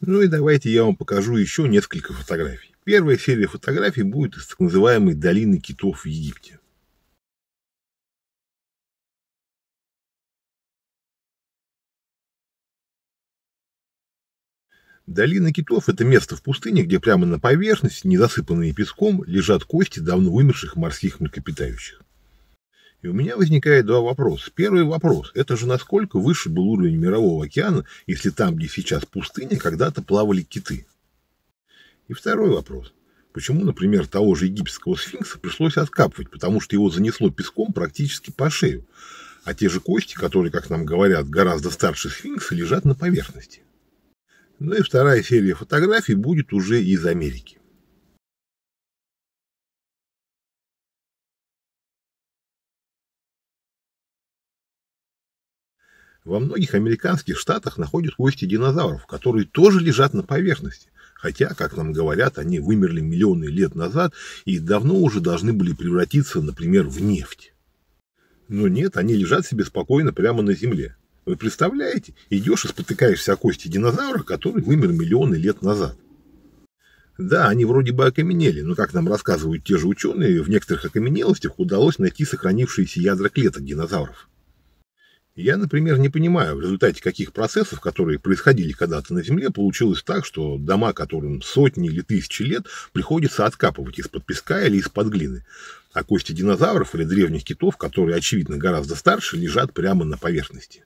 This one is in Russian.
Ну и давайте я вам покажу еще несколько фотографий. Первая серия фотографий будет из так называемой долины китов в Египте. Долина китов – это место в пустыне, где прямо на поверхности, не засыпанные песком, лежат кости давно вымерших морских млекопитающих. И у меня возникает два вопроса. Первый вопрос – это же насколько выше был уровень мирового океана, если там, где сейчас пустыня, когда-то плавали киты? И второй вопрос. Почему, например, того же египетского сфинкса пришлось откапывать, потому что его занесло песком практически по шею, а те же кости, которые, как нам говорят, гораздо старше сфинкса, лежат на поверхности? Ну и вторая серия фотографий будет уже из Америки. Во многих американских штатах находят кости динозавров, которые тоже лежат на поверхности. Хотя, как нам говорят, они вымерли миллионы лет назад и давно уже должны были превратиться, например, в нефть. Но нет, они лежат себе спокойно прямо на земле. Вы представляете? Идешь и спотыкаешься о кости динозавра, который вымер миллионы лет назад. Да, они вроде бы окаменели, но, как нам рассказывают те же ученые, в некоторых окаменелостях удалось найти сохранившиеся ядра клеток динозавров. Я, например, не понимаю, в результате каких процессов, которые происходили когда-то на Земле, получилось так, что дома, которым сотни или тысячи лет, приходится откапывать из-под песка или из-под глины, а кости динозавров или древних китов, которые, очевидно, гораздо старше, лежат прямо на поверхности.